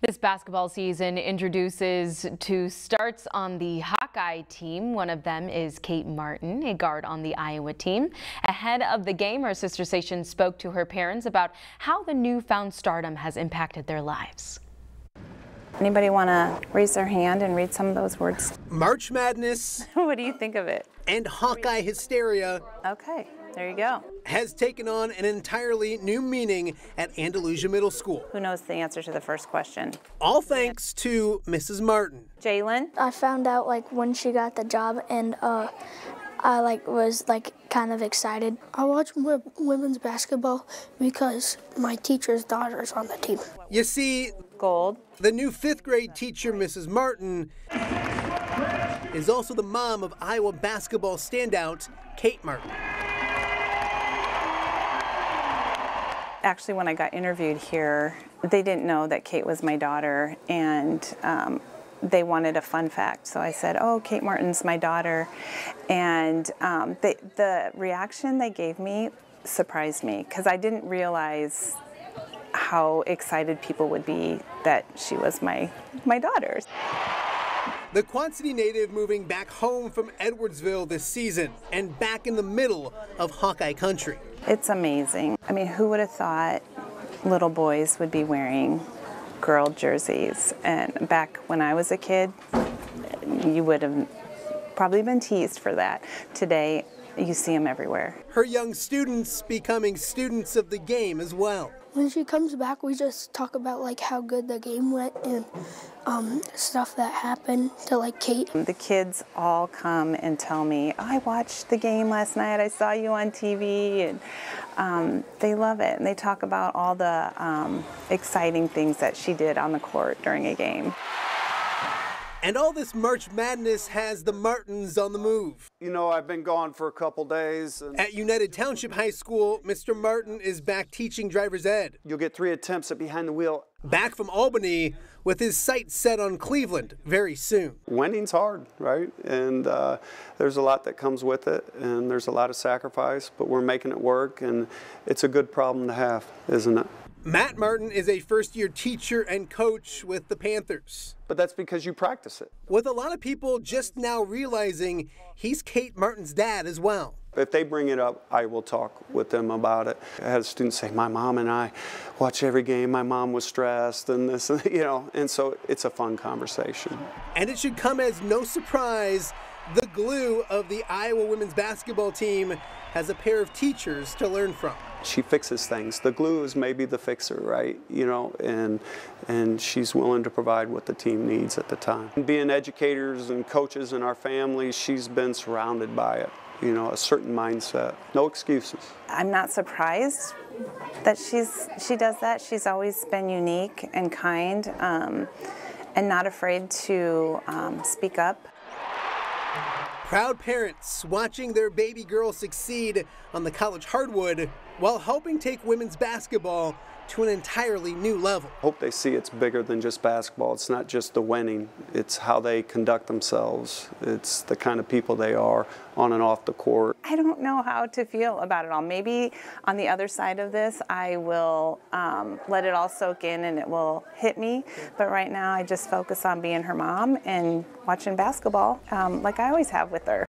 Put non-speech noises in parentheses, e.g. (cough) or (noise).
This basketball season introduces two starts on the Hawkeye team. One of them is Kate Martin, a guard on the Iowa team. Ahead of the game, our sister station spoke to her parents about how the newfound stardom has impacted their lives. Anybody want to raise their hand and read some of those words? March Madness. (laughs) what do you think of it? And Hawkeye hysteria. Okay. There you go. Has taken on an entirely new meaning at Andalusia Middle School. Who knows the answer to the first question? All thanks to Mrs. Martin. Jalen? I found out like when she got the job and uh, I like was like kind of excited. I watch women's basketball because my teacher's daughter is on the team. You see, Gold. The new fifth grade teacher, Mrs. Martin, is also the mom of Iowa basketball standout Kate Martin. actually, when I got interviewed here, they didn't know that Kate was my daughter, and um, they wanted a fun fact. So I said, "Oh, Kate Martin's my daughter," and um, they, the reaction they gave me surprised me because I didn't realize how excited people would be that she was my my daughter. The Quad City native moving back home from Edwardsville this season and back in the middle of Hawkeye country. It's amazing. I mean, who would have thought little boys would be wearing girl jerseys? And back when I was a kid, you would have probably been teased for that. Today, you see them everywhere. Her young students becoming students of the game as well. When she comes back, we just talk about like how good the game went and um, stuff that happened to like Kate. The kids all come and tell me, I watched the game last night. I saw you on TV, and um, they love it. And they talk about all the um, exciting things that she did on the court during a game. And all this March Madness has the Martins on the move. You know, I've been gone for a couple days. At United Township High School, Mr. Martin is back teaching driver's ed. You'll get three attempts at behind the wheel. Back from Albany with his sights set on Cleveland very soon. Winning's hard, right? And uh, there's a lot that comes with it, and there's a lot of sacrifice, but we're making it work, and it's a good problem to have, isn't it? Matt Martin is a first year teacher and coach with the Panthers. But that's because you practice it. With a lot of people just now realizing he's Kate Martin's dad as well. If they bring it up, I will talk with them about it. I had students say, My mom and I watch every game. My mom was stressed, and this, (laughs) you know, and so it's a fun conversation. And it should come as no surprise the glue of the Iowa women's basketball team has a pair of teachers to learn from. She fixes things. The glue is maybe the fixer, right? You know, and and she's willing to provide what the team needs at the time. And being educators and coaches in our family, she's been surrounded by it. You know, a certain mindset. No excuses. I'm not surprised that she's she does that. She's always been unique and kind, um, and not afraid to um, speak up. Proud parents watching their baby girl succeed on the college hardwood while helping take women's basketball to an entirely new level. Hope they see it's bigger than just basketball. It's not just the winning, it's how they conduct themselves. It's the kind of people they are on and off the court. I don't know how to feel about it all. Maybe on the other side of this, I will um, let it all soak in and it will hit me. But right now, I just focus on being her mom and watching basketball um, like I always have with her.